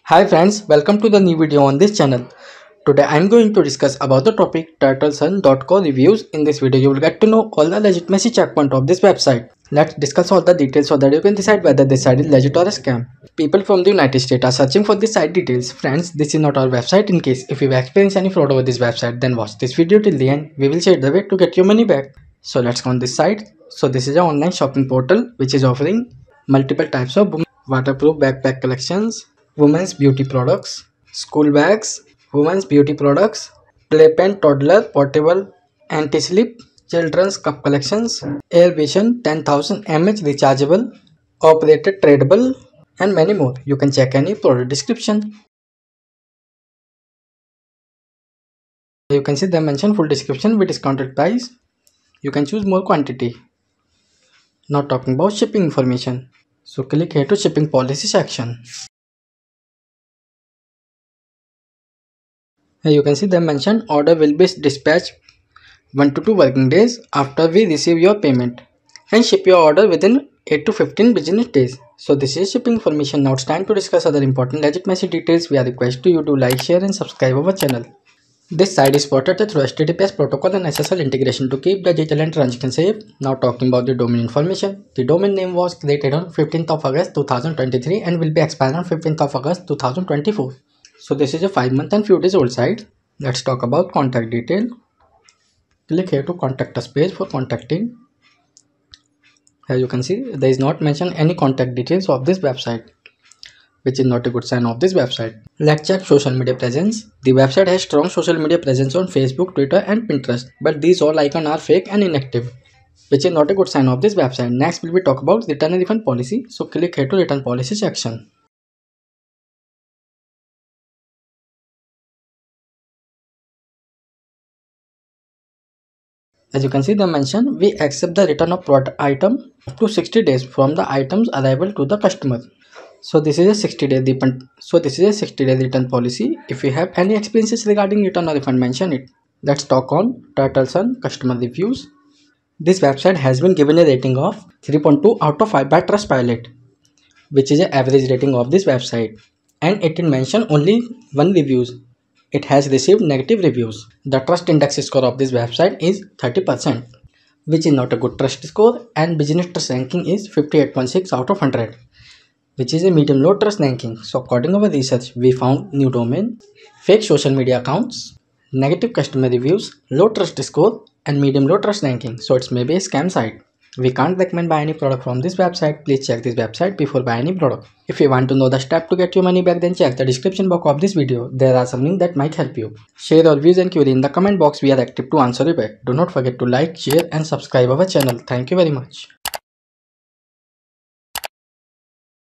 Hi friends, welcome to the new video on this channel. Today I am going to discuss about the topic turtleson.co reviews. In this video you will get to know all the legitimacy checkpoint of this website. Let's discuss all the details so that you can decide whether this site is legit or a scam. People from the United States are searching for this site details. Friends, this is not our website in case if you experience any fraud over this website then watch this video till the end. We will share the way to get your money back. So let's go on this site. So this is an online shopping portal which is offering multiple types of waterproof backpack collections women's beauty products, school bags, women's beauty products, playpen toddler portable anti-slip, children's cup collections, Air Vision 10,000 mAh rechargeable, operated tradable and many more. You can check any product description. You can see they mention full description with discounted price. You can choose more quantity. Now talking about shipping information. So click here to shipping policy section. You can see they mentioned order will be dispatched 1 to 2 working days after we receive your payment and ship your order within 8 to 15 business days. So this is shipping information. Now it's time to discuss other important legitimacy details. We are requesting you to like, share and subscribe our channel. This site is supported through HTTPS protocol and SSL integration to keep the digital and transaction safe. Now talking about the domain information. The domain name was created on 15th of August 2023 and will be expired on 15th of August 2024 so this is a five month and few days old site let's talk about contact detail. Click here to contact us page for contacting. As you can see there is not mentioned any contact details of this website which is not a good sign of this website. Let's check social media presence. The website has strong social media presence on facebook twitter and pinterest but these all icons are fake and inactive which is not a good sign of this website. Next we will talk about return and refund policy. So click here to return policy section As you can see the mention, we accept the return of product item up to 60 days from the item's arrival to the customer. So this is a 60 day refund. So this is a 60 day return policy. If you have any experiences regarding return or refund, mention it. Let's talk on Turtleson customer reviews. This website has been given a rating of 3.2 out of 5 by Trustpilot, which is the average rating of this website. And it mentioned only one reviews it has received negative reviews. The trust index score of this website is 30%, which is not a good trust score and business trust ranking is 58.6 out of 100, which is a medium low trust ranking. So according to our research, we found new domain, fake social media accounts, negative customer reviews, low trust score and medium low trust ranking. So it's maybe a scam site. We can't recommend buy any product from this website. Please check this website before buy any product. If you want to know the step to get your money back then check the description box of this video. There are some links that might help you. Share your views and query in the comment box. We are active to answer you back. Do not forget to like, share and subscribe our channel. Thank you very much.